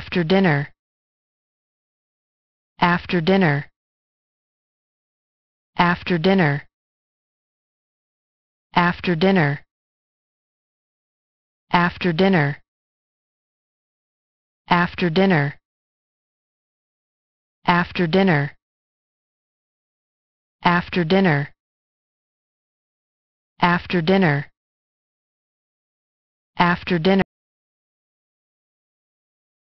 after dinner. After dinner. After dinner. After dinner. After dinner. After dinner. After dinner. After dinner. After dinner. After dinner.